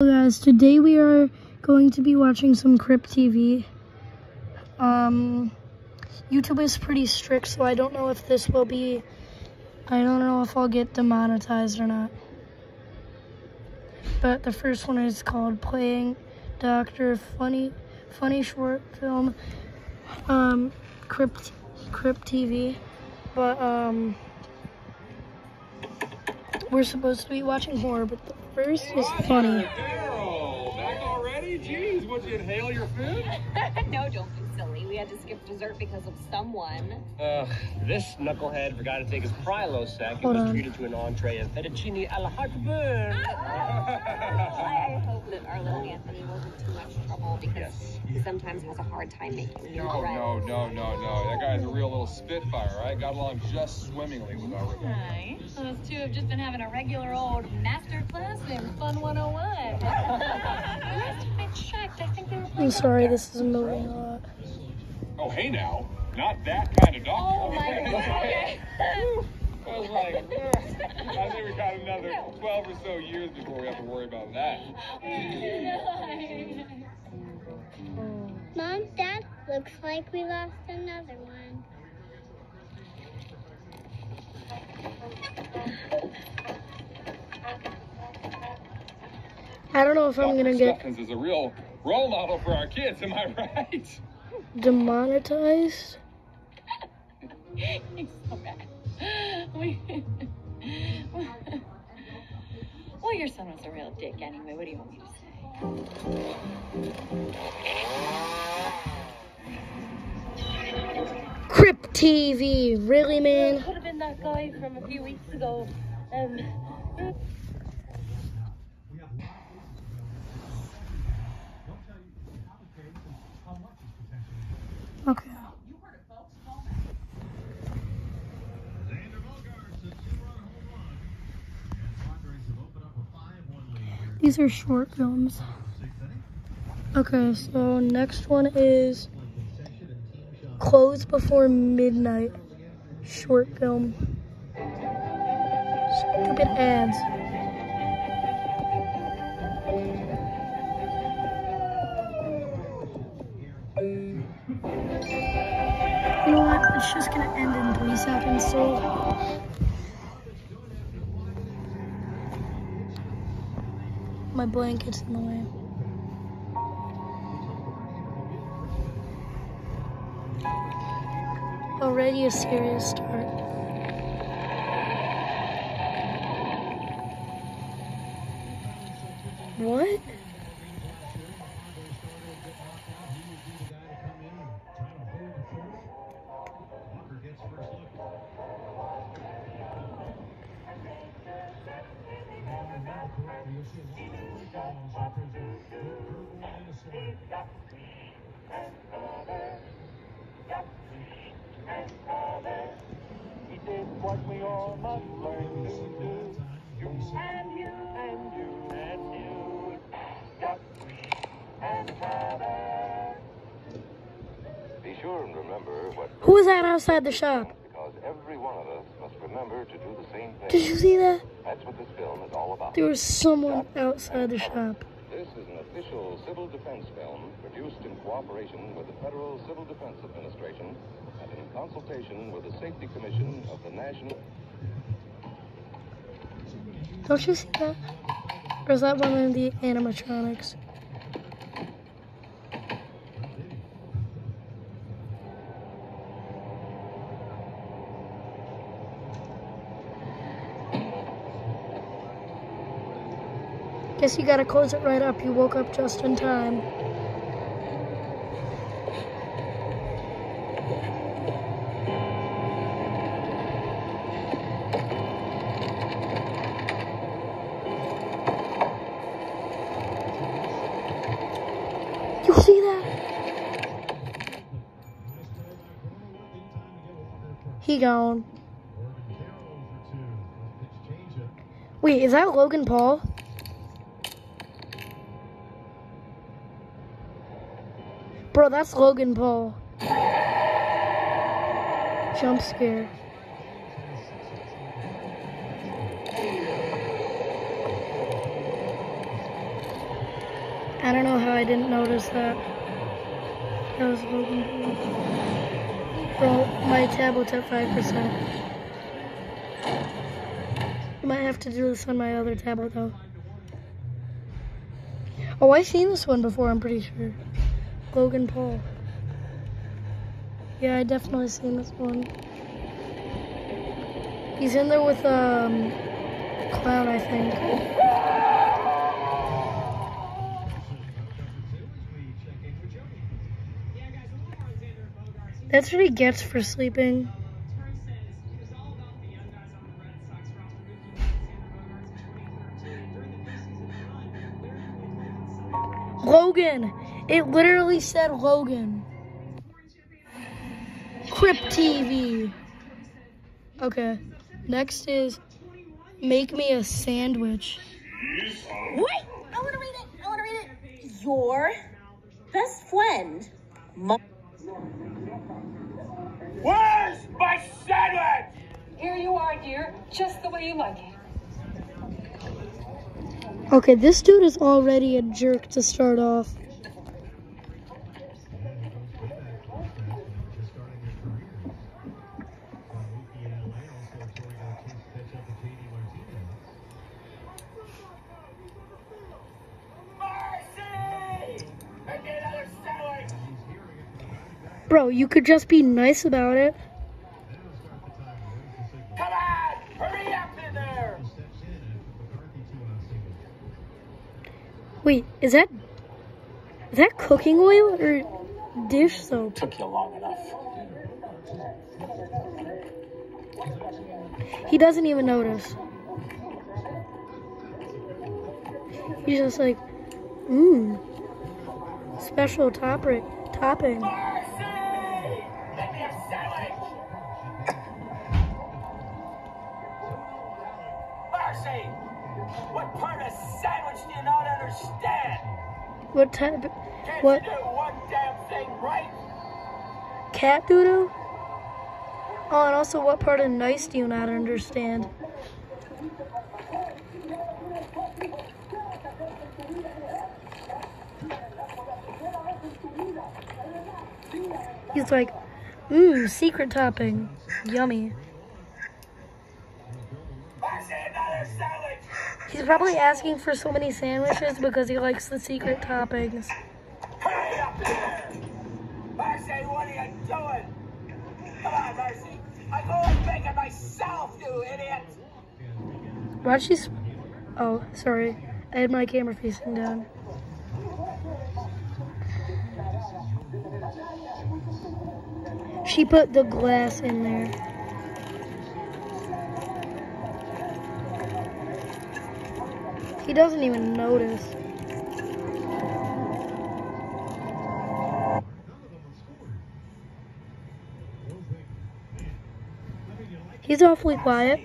guys, today we are going to be watching some Crypt TV. Um, YouTube is pretty strict, so I don't know if this will be, I don't know if I'll get demonetized or not. But the first one is called Playing Doctor Funny, funny short film, um, Crypt, TV. But, um, we're supposed to be watching horror, but first is funny. Daryl, back already? Jeez, would you inhale your food? no, don't be silly. We had to skip dessert because of someone. Ugh, this knucklehead forgot to take his Prilosec and was on. treated to an entree of fettuccine alla heartburn. Ah! I hope that our little Anthony wasn't too much trouble because Yes. He sometimes has a hard time making new No, bread. no, no, no, no. That guy's a real little spitfire, right? Got along just swimmingly with our Rebecca. Hi. Those two have just been having a regular old master class in Fun 101. Last time I checked, I think they were I'm sorry, this is moving a lot. Oh, hey now. Not that kind of doctor. Oh, oh my goodness. Okay. I was like, ugh. I think we got another 12 or so years before we have to worry about that. Mom, Dad, looks like we lost another one. I don't know if I'm gonna get Steffens is a real role model for our kids, am I right? demonetized. He's so bad. We- well, your son was a real dick anyway. What do you want me to say? Crypt TV, really, man? Could have been that guy from a few weeks ago. Um, Okay. These are short films. Okay, so next one is Close Before Midnight. Short film. Stupid ads. You know what? It's just gonna end in three seconds, so. My blanket's in the way. Already a serious start. What? What we all must learn to do. You and you and you and you. Duck and Heather. Be sure and remember what Who was that outside the shop? because every one of us must remember to do the same Did thing. you see that? That's what this film is all about. There was someone outside the shop. This is an official civil defense film produced in cooperation with the Federal Civil Defense Administration and in consultation with the Safety Commission of the National. Don't you see that? Or is that one of the animatronics? Guess you gotta close it right up. You woke up just in time. You see that? He gone. Wait, is that Logan Paul? Bro, that's Logan Paul. Jump scare. I don't know how I didn't notice that. That was Logan Paul. Bro, my tablet's at 5%. I might have to do this on my other tablet though. Oh, I've seen this one before, I'm pretty sure. Logan Paul. Yeah, I definitely seen this one. He's in there with um clown, I think. That's what he gets for sleeping. Logan. It literally said Logan. Crypt TV. Okay. Next is make me a sandwich. Wait! I want to read it. I want to read it. Your best friend. Mo- Where's my sandwich? Here you are, dear, just the way you like it. Okay, this dude is already a jerk to start off. Bro, you could just be nice about it. Come on! Hurry up in there! Wait, is that is that cooking oil or dish soap? Took you long enough. He doesn't even notice. He's just like, mmm, special topper topping. What part of sandwich do you not understand? What type? Can't What do one damn thing right? cat doodle? Oh, and also, what part of nice do you not understand? He's like, mmm, secret topping. Yummy. He's probably asking for so many sandwiches because he likes the secret toppings. Hurry up there! Marcy, what are you doing? Come on, Marcy. I go and make it myself, you idiot! Why'd she? Oh, sorry. I had my camera facing down. She put the glass in there. He doesn't even notice. He's awfully quiet.